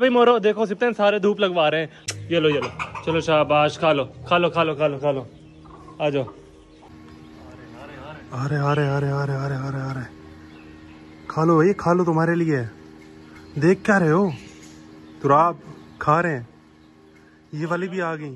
भाई मोरो, देखो सिप्तन सारे धूप लगवा रहे हैं। ये लो ये लो। चलो, शाबाश, खा लो खा लो खा लो खा लो खा लो। आ जाओ। अरे अरे अरे अरे अरे अरे अरे खा लो भाई, खा लो तुम्हारे लिए। देख क्या रहे हो? तुराब खा रहे हैं। ये वाली भी आ गई।